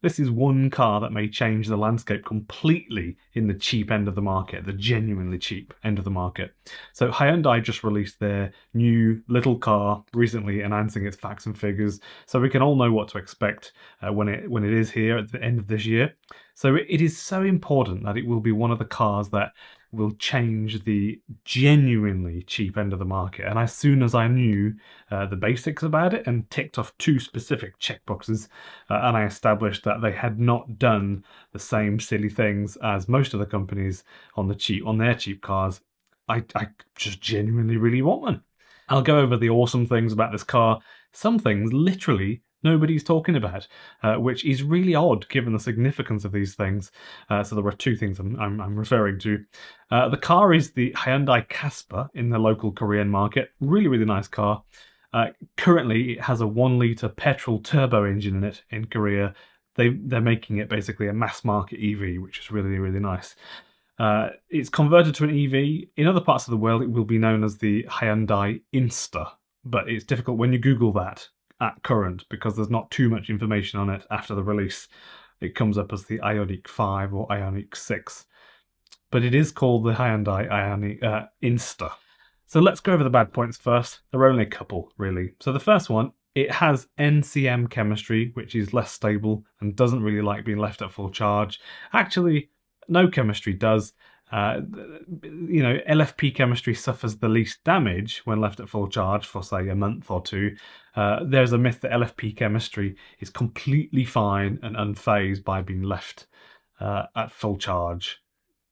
This is one car that may change the landscape completely in the cheap end of the market, the genuinely cheap end of the market. So Hyundai just released their new little car recently, announcing its facts and figures, so we can all know what to expect uh, when it when it is here at the end of this year. So it is so important that it will be one of the cars that will change the genuinely cheap end of the market. And as soon as I knew uh, the basics about it and ticked off two specific checkboxes, uh, and I established that they had not done the same silly things as most of the companies on the cheap on their cheap cars, I, I just genuinely really want one. I'll go over the awesome things about this car. Some things literally nobody's talking about, uh, which is really odd given the significance of these things. Uh, so there are two things I'm, I'm, I'm referring to. Uh, the car is the Hyundai Casper in the local Korean market. Really, really nice car. Uh, currently, it has a one litre petrol turbo engine in it in Korea. They, they're making it basically a mass market EV, which is really, really nice. Uh, it's converted to an EV. In other parts of the world, it will be known as the Hyundai Inster, but it's difficult when you Google that at current because there's not too much information on it after the release. It comes up as the Ioniq 5 or Ioniq 6. But it is called the Hyundai Ioniq uh, Inster. So let's go over the bad points first. There are only a couple, really. So the first one, it has NCM chemistry, which is less stable and doesn't really like being left at full charge. Actually, no chemistry does, uh, you know, LFP chemistry suffers the least damage when left at full charge for, say, a month or two. Uh, there's a myth that LFP chemistry is completely fine and unfazed by being left uh, at full charge.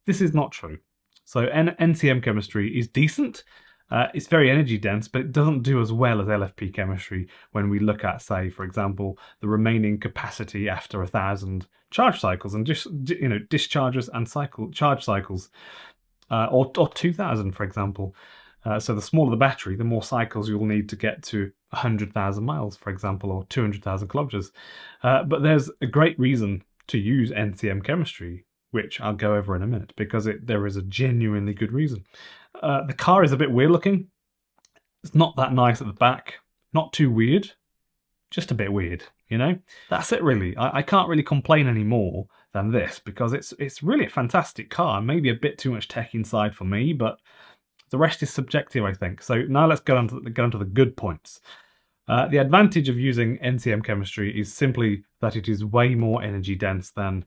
This is not true. So N- NCM chemistry is decent. Uh, it's very energy dense, but it doesn't do as well as LFP chemistry when we look at, say, for example, the remaining capacity after a thousand charge cycles and just you know discharges and cycle charge cycles, uh, or or two thousand, for example. Uh, so the smaller the battery, the more cycles you'll need to get to 100,000 miles, for example, or 200,000 kilometers. Uh, but there's a great reason to use NCM chemistry, which I'll go over in a minute, because it, there is a genuinely good reason. Uh, the car is a bit weird looking. It's not that nice at the back. Not too weird, just a bit weird. You know, that's it really. I, I can't really complain any more than this because it's it's really a fantastic car. Maybe a bit too much tech inside for me, but the rest is subjective, I think. So now let's go on to the, go on to the good points. Uh, the advantage of using NCM chemistry is simply that it is way more energy dense than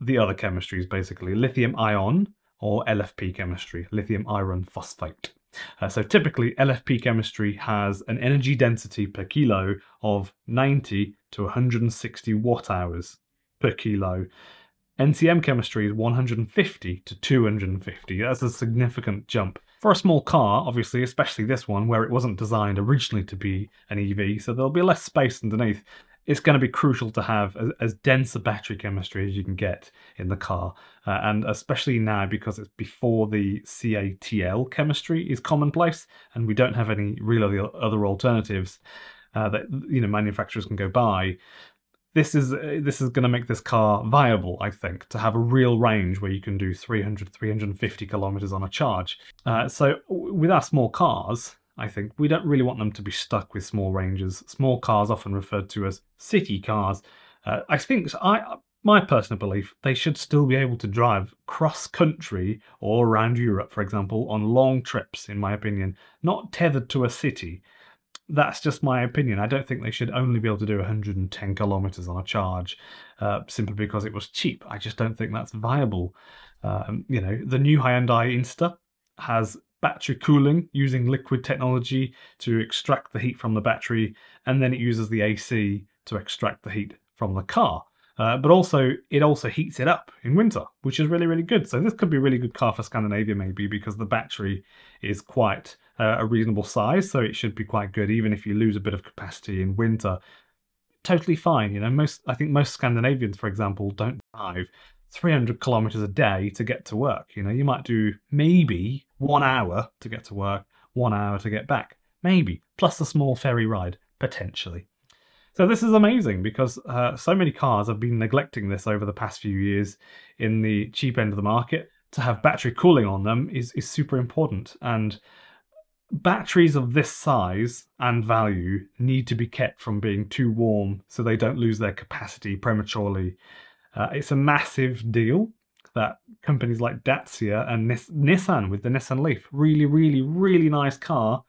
the other chemistries, basically lithium ion or LFP chemistry, lithium iron phosphate. Uh, so typically, LFP chemistry has an energy density per kilo of 90 to 160 watt hours per kilo. NCM chemistry is 150 to 250. That's a significant jump. For a small car, obviously, especially this one, where it wasn't designed originally to be an EV, so there'll be less space underneath, it's going to be crucial to have as, as, dense a battery chemistry as you can get in the car. Uh, and especially now because it's before the CATL chemistry is commonplace and we don't have any real other alternatives uh, that you know manufacturers can go buy. This is this is going to make this car viable, I think, to have a real range where you can do 300, 350 kilometers on a charge. Uh, so with our small cars, I think. We don't really want them to be stuck with small ranges. Small cars, often referred to as city cars. Uh, I think I, my personal belief, they should still be able to drive cross country or around Europe, for example, on long trips, in my opinion, not tethered to a city. That's just my opinion. I don't think they should only be able to do 110 kilometers on a charge uh, simply because it was cheap. I just don't think that's viable. Um, you know, the new Hyundai Inster has battery cooling using liquid technology to extract the heat from the battery, and then it uses the AC to extract the heat from the car. Uh, but also, it also heats it up in winter, which is really, really good. So this could be a really good car for Scandinavia, maybe because the battery is quite uh, a reasonable size, so it should be quite good, even if you lose a bit of capacity in winter. Totally fine, you know. Most, I think, most Scandinavians, for example, don't drive 300 kilometers a day to get to work. You know, you might do maybe one hour to get to work, one hour to get back, maybe, plus a small ferry ride, potentially. So this is amazing because uh, so many cars have been neglecting this over the past few years in the cheap end of the market. To have battery cooling on them is, is super important. And batteries of this size and value need to be kept from being too warm so they don't lose their capacity prematurely. Uh, it's a massive deal that companies like Dacia and Nis- Nissan with the Nissan Leaf, really, really, really nice car,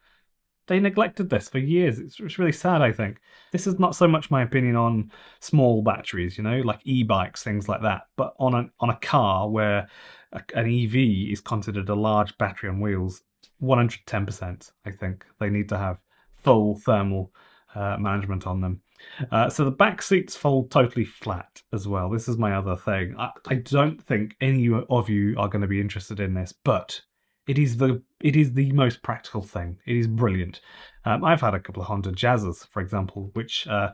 they neglected this for years. It's, it's really sad, I think. This is not so much my opinion on small batteries, you know, like e-bikes, things like that, but on a, on a car where a, an EV is considered a large battery on wheels, 110%, I think they need to have full thermal uh, management on them. Uh, so the back seats fold totally flat as well. This is my other thing. I, I don't think any of you are going to be interested in this, but it is the it is the most practical thing. It is brilliant. Um, I've had a couple of Honda Jazzes, for example, which uh,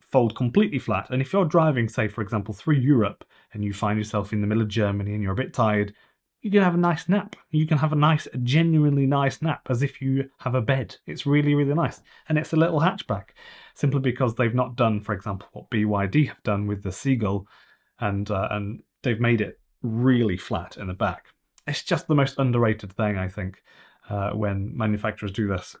fold completely flat. And if you're driving, say, for example, through Europe and you find yourself in the middle of Germany and you're a bit tired, you can have a nice nap. You can have a nice, genuinely nice nap as if you have a bed. It's really, really nice. And it's a little hatchback simply because they've not done, for example, what BYD have done with the Seagull and, uh, and they've made it really flat in the back. It's just the most underrated thing, I think, uh, when manufacturers do this.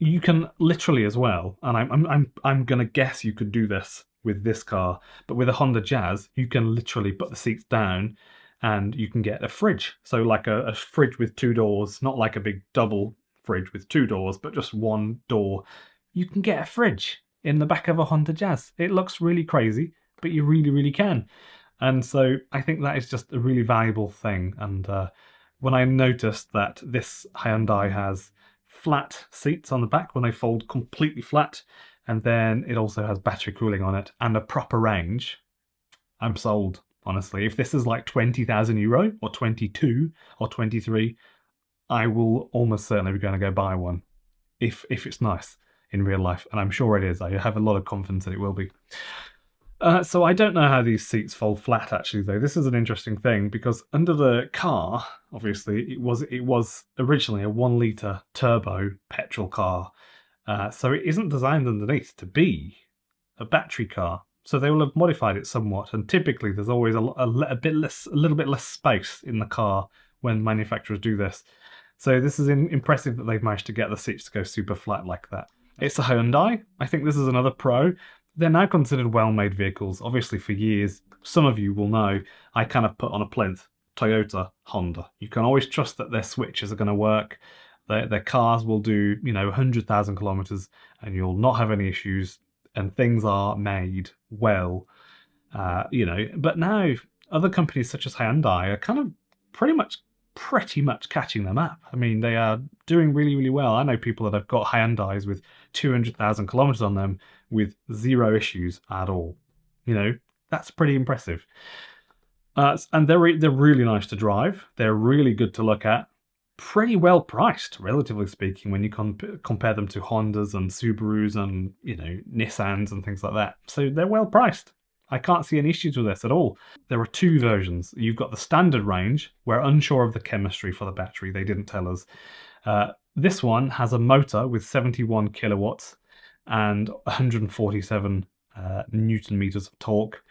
You can literally as well, and I'm, I'm, I'm, I'm going to guess you could do this with this car, but with a Honda Jazz, you can literally put the seats down and you can get a fridge. So like a, a, fridge with two doors, not like a big double fridge with two doors, but just one door. You can get a fridge in the back of a Honda Jazz. It looks really crazy, but you really, really can. And so I think that is just a really valuable thing. And uh, when I noticed that this Hyundai has flat seats on the back when they fold completely flat, and then it also has battery cooling on it and a proper range, I'm sold honestly. If this is like 20,000 euro or 22 or 23, I will almost certainly be going to go buy one if if it's nice in real life, and I'm sure it is. I have a lot of confidence that it will be. Uh, so I don't know how these seats fold flat actually though. This is an interesting thing because under the car, obviously it was it was originally a one liter turbo petrol car, uh, so it isn't designed underneath to be a battery car. So they will have modified it somewhat, and typically there's always a, a, a bit less, a little bit less space in the car when manufacturers do this. So this is in, impressive that they've managed to get the seats to go super flat like that. It's a Hyundai. I think this is another pro. They're now considered well-made vehicles. Obviously, for years, some of you will know I kind of put on a plinth Toyota, Honda. You can always trust that their switches are going to work. Their, their cars will do, you know, 100,000 kilometers and you'll not have any issues and things are made well, uh, you know. But now other companies such as Hyundai are kind of pretty much pretty much catching them up. I mean, they are doing really, really well. I know people that have got Hyundais with 200,000 kilometers on them with zero issues at all. You know, that's pretty impressive. Uh, and they're they're really nice to drive. They're really good to look at pretty well priced, relatively speaking, when you comp- compare them to Hondas and Subarus and you know Nissans and things like that. So they're well priced. I can't see any issues with this at all. There are two versions. You've got the standard range. We're unsure of the chemistry for the battery. They didn't tell us. Uh, this one has a motor with 71 kilowatts and 147 uh, newton meters of torque,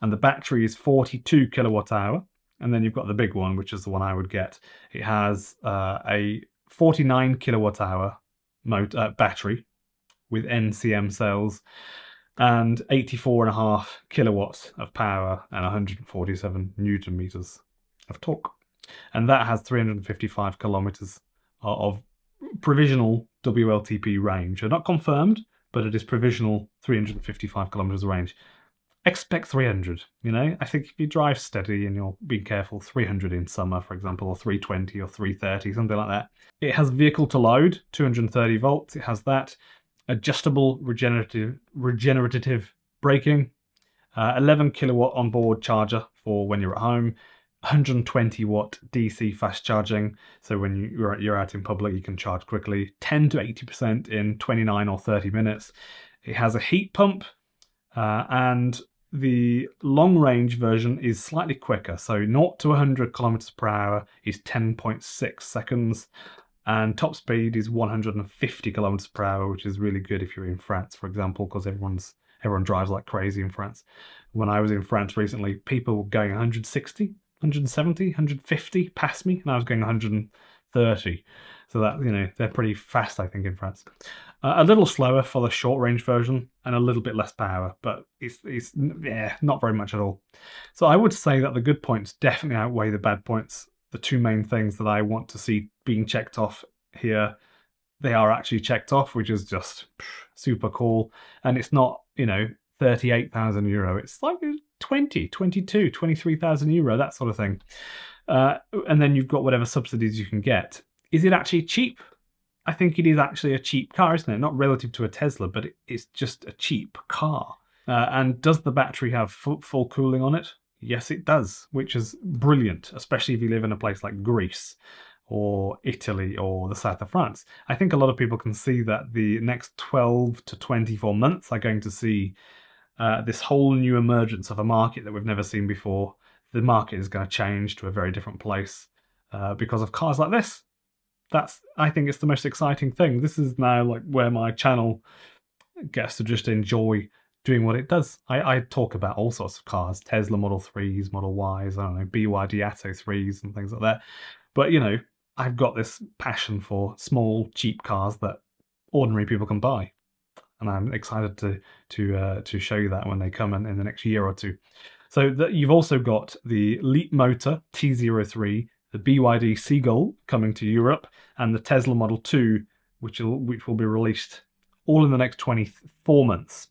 and the battery is 42 kilowatt hour and then you've got the big one, which is the one I would get. It has uh, a 49 kilowatt hour motor, uh, battery with NCM cells and 84 and a half kilowatts of power and 147 newton meters of torque. And that has 355 kilometers of provisional WLTP range. They're not confirmed, but it is provisional 355 kilometers of range expect 300 you know? I think if you drive steady and you're being careful 300 in summer for example or 320 or 330 something like that it has vehicle to load 230 volts it has that adjustable regenerative regenerative braking uh, 11 kilowatt onboard charger for when you're at home 120 watt dc fast charging so when you're, you're out in public you can charge quickly 10 to 80% in 29 or 30 minutes. It has a heat pump uh, and the long range version is slightly quicker, so 0 to 100 kilometers per hour is 10.6 seconds, and top speed is 150 kilometers per hour, which is really good if you're in France, for example, because everyone's everyone drives like crazy in France. When I was in France recently, people were going 160, 170, 150 past me, and I was going 130. So that you know they're pretty fast, I think, in France. A little slower for the short range version, and a little bit less power, but it's it's yeah not very much at all. So I would say that the good points definitely outweigh the bad points. The two main things that I want to see being checked off here, they are actually checked off, which is just super cool. And it's not you know 38,000 euro. It's like 20, 22, 23,000 euro, that sort of thing. Uh, and then you've got whatever subsidies you can get. Is it actually cheap? I think it is actually a cheap car, isn't it? Not relative to a Tesla, but it's just a cheap car. Uh, and does the battery have full, full cooling on it? Yes, it does, which is brilliant, especially if you live in a place like Greece or Italy or the south of France. I think a lot of people can see that the next 12 to 24 months are going to see uh, this whole new emergence of a market that we've never seen before. The market is going to change to a very different place uh, because of cars like this. That's I think it's the most exciting thing. This is now like where my channel gets to just enjoy doing what it does. I, I talk about all sorts of cars, Tesla Model 3s, Model Ys, I don't know, BYD Atto 3s and things like that. But you know, I've got this passion for small, cheap cars that ordinary people can buy and I'm excited to to uh, to show you that when they come in, in the next year or two. So that you've also got the Leap Motor T03, the BYD Seagull coming to Europe, and the Tesla Model 2, which will which will be released all in the next 24 months.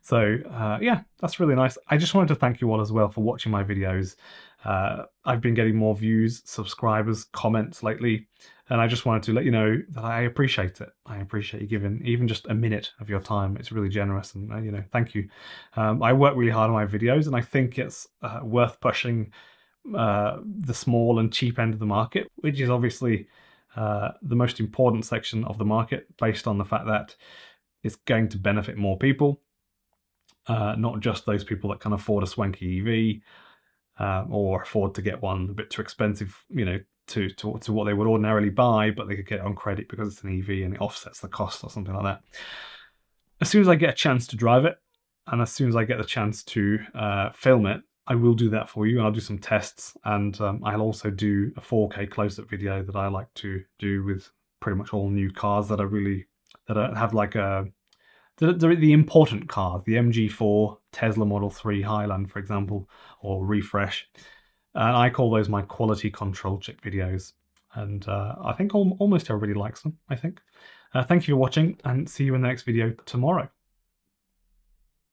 So uh, yeah, that's really nice. I just wanted to thank you all as well for watching my videos. Uh, I've been getting more views, subscribers, comments lately, and I just wanted to let you know that I appreciate it. I appreciate you giving even just a minute of your time. It's really generous, and uh, you know, thank you. Um, I work really hard on my videos, and I think it's uh, worth pushing uh, the small and cheap end of the market, which is obviously uh, the most important section of the market, based on the fact that it's going to benefit more people, uh, not just those people that can afford a swanky EV uh, or afford to get one a bit too expensive, you know, to, to, to what they would ordinarily buy, but they could get it on credit because it's an EV and it offsets the cost or something like that. As soon as I get a chance to drive it, and as soon as I get the chance to uh, film it, I will do that for you, and I'll do some tests, and um, I'll also do a 4K close-up video that I like to do with pretty much all new cars that are really that have like a the, the, the important cars, the MG4, Tesla Model 3 Highland, for example, or Refresh. And I call those my quality control check videos. And uh, I think almost everybody likes them, I think. Uh, thank you for watching and see you in the next video tomorrow.